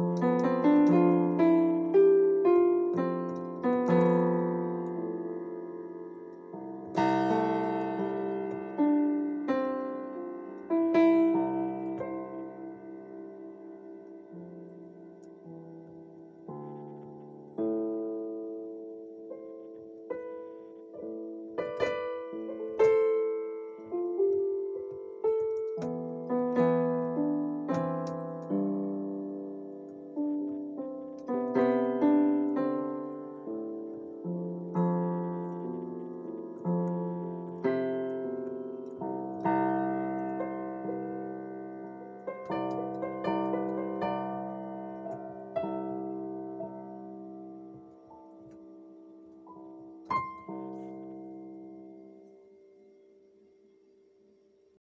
Bye.